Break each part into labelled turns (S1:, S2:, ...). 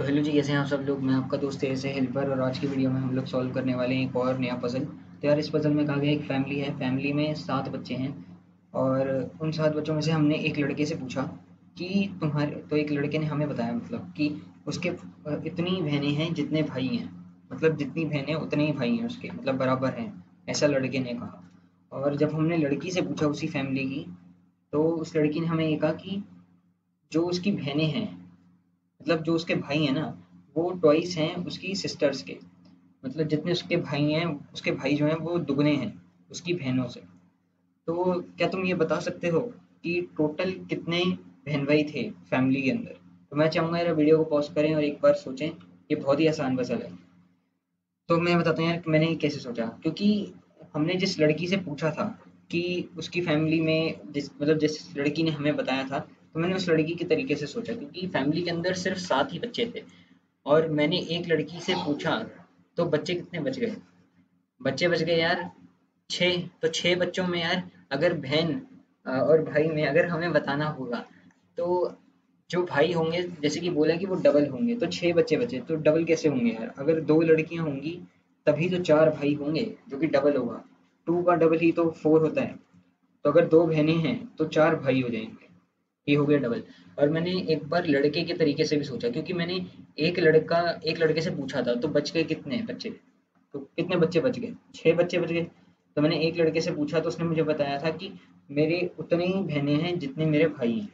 S1: तो हेलो जी, कैसे हैं आप सब लोग? मैं आपका दोस्त ऐसे हेल्पर और आज की वीडियो में हम लोग सॉल्व करने वाले हैं एक और नया पज़ल तो यार, इस पज़ल में कहा गया एक फैमिली है। फैमिली में सात बच्चे हैं और उन सात बच्चों में से हमने एक लड़के से पूछा कि तुम्हारे तो एक लड़के ने हमें बताया मतलब कि उसके, इतनी बहनें हैं जितने भाई हैं। मतलब जितनी बहनें, उतने ही भाई हैं उसके मतलब बराबर हैं, ऐसा लड़के ने कहा। और जब हमने लड़की से पूछा उसी फैमिली की तो उस लड़की ने हमें ये कहा कि जो उसकी बहनें हैं मतलब जो उसके भाई हैं ना, वो ट्वाइस हैं उसकी सिस्टर्स के। मतलब जितने उसके भाई हैं, उसके भाई जो हैं, वो दुगने हैं उसकी बहनों से। तो क्या तुम ये बता सकते हो कि टोटल कितने बहन भाई थे फैमिली के अंदर? तो मैं चाहूँगा यार वीडियो को पॉज करें और एक बार सोचें, ये बहुत ही आसान मसल है। तो मैं बताता हूँ यार मैंने कैसे सोचा, क्योंकि हमने जिस लड़की से पूछा था कि उसकी फैमिली में जिस मतलब जिस लड़की ने हमें बताया था तो मैंने उस लड़की के तरीके से सोचा, क्योंकि फैमिली के अंदर सिर्फ़ सात ही बच्चे थे। और मैंने एक लड़की से पूछा तो बच्चे कितने बच गए? बच्चे बच गए यार छः तो छः बच्चों में यार अगर बहन और भाई में अगर हमें बताना होगा तो जो भाई होंगे, जैसे कि बोला कि वो डबल होंगे तो छः बच्चे बचे। तो डबल कैसे होंगे यार? अगर दो लड़कियाँ होंगी, तभी तो चार भाई होंगे, जो कि डबल होगा। टू का डबल ही तो फोर होता है। तो अगर दो बहनें हैं तो चार भाई हो जाएँगे। ये हो गया डबल और मैंने एक बार लड़के के तरीके से भी सोचा, क्योंकि मैंने एक लड़का, एक लड़के से पूछा था तो बच गए कितने बच्चे? तो कितने बच्चे बच गए? छह बच्चे बच गए। तो मैंने एक लड़के से पूछा तो उसने मुझे बताया था कि मेरे उतने ही बहनें हैं जितने मेरे भाई हैं।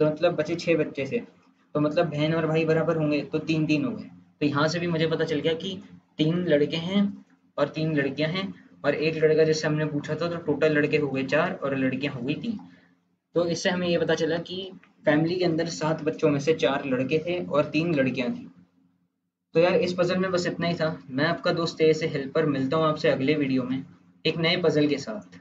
S1: तो मतलब बचे छह बच्चे से। तो मतलब बहन और भाई बराबर होंगे तो तीन तीन हो गए। तो यहाँ से भी मुझे पता चल गया कि तीन लड़के हैं और तीन लड़कियाँ हैं। और एक लड़का जैसे हमने पूछा था तो टोटल लड़के हो गए चार और लड़कियाँ हो गई तीन। तो इससे हमें ये पता चला कि फैमिली के अंदर सात बच्चों में से चार लड़के थे और तीन लड़कियाँ थी। तो यार, इस पजल में बस इतना ही था। मैं आपका दोस्त ऐसे हेल्पर मिलता हूँ आपसे अगले वीडियो में, एक नए पजल के साथ।